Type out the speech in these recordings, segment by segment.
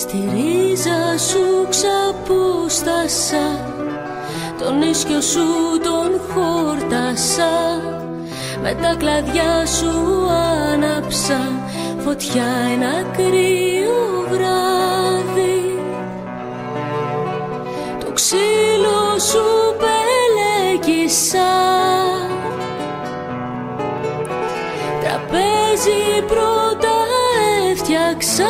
Στη ρίζα σου ξαπούστασα Τον ίσκιο σου τον χόρτασα Με τα κλαδιά σου άναψα Φωτιά ένα κρύο βράδυ. Το ξύλο σου πελέκισα Τραπέζι πρώτα έφτιαξα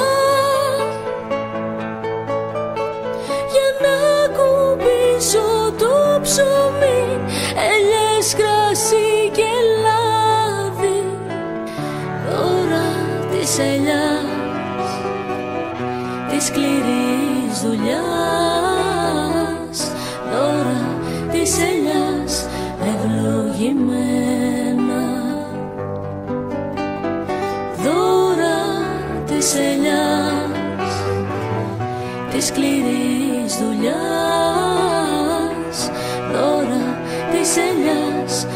της ελιάς, της σκληρής δουλειάς. Τώρα της ελιάς ευλογημένα. Δώρα της ελιάς, της σκληρής δουλειάς. Της ελιάς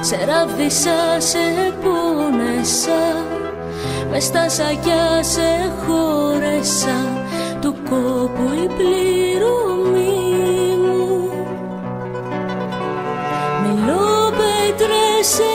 Σε ράβδισα, σε πόνεσα μες στα σακιά σε χώρεσα. Του κόπου η πληρωμή μου. Μιλόπετρες σε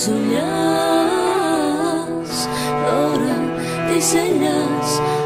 soñás, ahora diseñas.